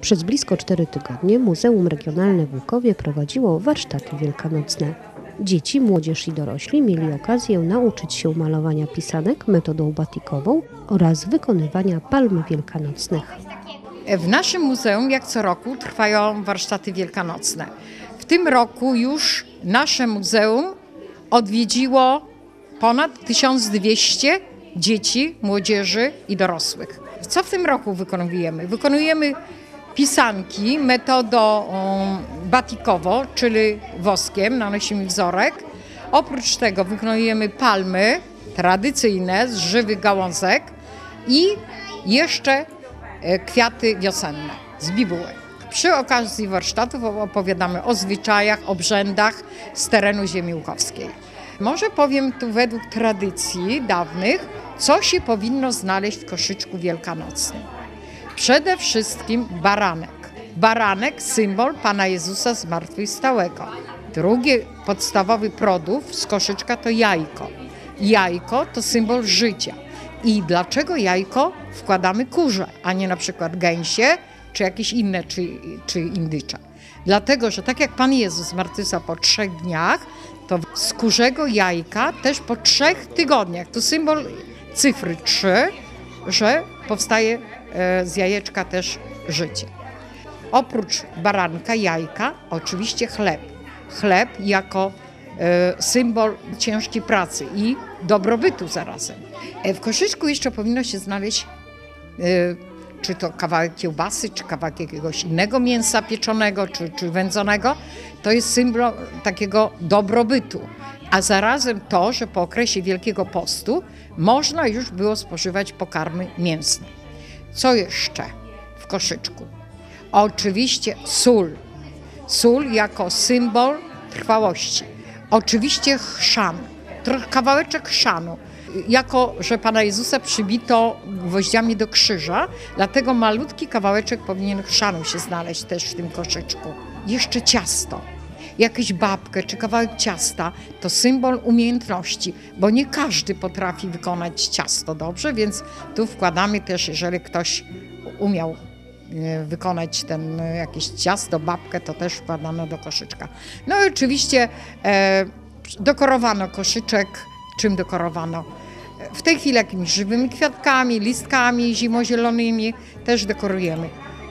Przez blisko cztery tygodnie Muzeum Regionalne w Łukowie prowadziło warsztaty wielkanocne. Dzieci, młodzież i dorośli mieli okazję nauczyć się malowania pisanek metodą batikową oraz wykonywania palm wielkanocnych. W naszym muzeum, jak co roku, trwają warsztaty wielkanocne. W tym roku już nasze muzeum odwiedziło ponad 1200 dzieci, młodzieży i dorosłych. Co w tym roku wykonujemy? Wykonujemy pisanki metodą batikową, czyli woskiem, nanosimy wzorek. Oprócz tego wykonujemy palmy tradycyjne z żywych gałązek i jeszcze e, kwiaty wiosenne z bibułek. Przy okazji warsztatów opowiadamy o zwyczajach, obrzędach z terenu ziemi łukowskiej. Może powiem tu według tradycji dawnych, co się powinno znaleźć w koszyczku wielkanocnym. Przede wszystkim baranek. Baranek, symbol Pana Jezusa zmartwychwstałego. Drugi podstawowy produkt z koszyczka to jajko. Jajko to symbol życia. I dlaczego jajko wkładamy kurze, a nie na przykład gęsie, czy jakieś inne, czy, czy indycze? Dlatego, że tak jak Pan Jezus zmartwychwstał po trzech dniach, to z kurzego jajka też po trzech tygodniach, to symbol cyfry 3, że powstaje z jajeczka też życie. Oprócz baranka, jajka, oczywiście chleb. Chleb jako e, symbol ciężkiej pracy i dobrobytu zarazem. E, w koszyczku jeszcze powinno się znaleźć czy to kawałek kiełbasy, czy kawałek jakiegoś innego mięsa pieczonego, czy, czy wędzonego. To jest symbol takiego dobrobytu. A zarazem to, że po okresie Wielkiego Postu można już było spożywać pokarmy mięsne. Co jeszcze w koszyczku? Oczywiście sól. Sól jako symbol trwałości. Oczywiście chrzan, kawałeczek chrzanu. Jako, że Pana Jezusa przybito gwoździami do krzyża, dlatego malutki kawałeczek powinien chrzanu się znaleźć też w tym koszyczku. Jeszcze ciasto jakąś babkę czy kawałek ciasta, to symbol umiejętności, bo nie każdy potrafi wykonać ciasto dobrze, więc tu wkładamy też, jeżeli ktoś umiał e, wykonać ten e, jakieś ciasto, babkę, to też wkładano do koszyczka. No i oczywiście e, dekorowano koszyczek, czym dekorowano? W tej chwili jakimiś żywymi kwiatkami, listkami zimozielonymi też dekorujemy.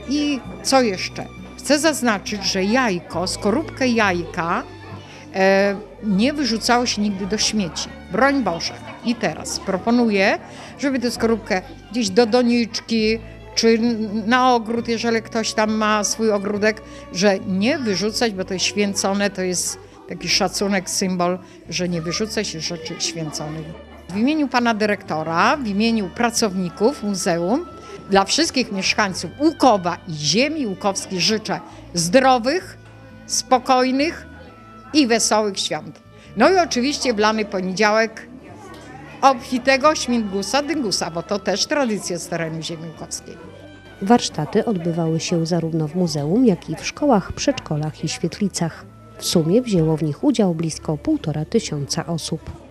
I co jeszcze? Chcę zaznaczyć, że jajko, skorupkę jajka e, nie wyrzucało się nigdy do śmieci. Broń Boże. I teraz proponuję, żeby tę skorupkę gdzieś do doniczki, czy na ogród, jeżeli ktoś tam ma swój ogródek, że nie wyrzucać, bo to jest święcone, to jest taki szacunek, symbol, że nie wyrzuca się rzeczy święconych. W imieniu pana dyrektora, w imieniu pracowników muzeum dla wszystkich mieszkańców Łukowa i ziemi łukowskiej życzę zdrowych, spokojnych i wesołych świąt. No i oczywiście w lany poniedziałek obfitego śmigusa dyngusa, bo to też tradycja z terenu ziemi łukowskiej. Warsztaty odbywały się zarówno w muzeum, jak i w szkołach, przedszkolach i świetlicach. W sumie wzięło w nich udział blisko półtora tysiąca osób.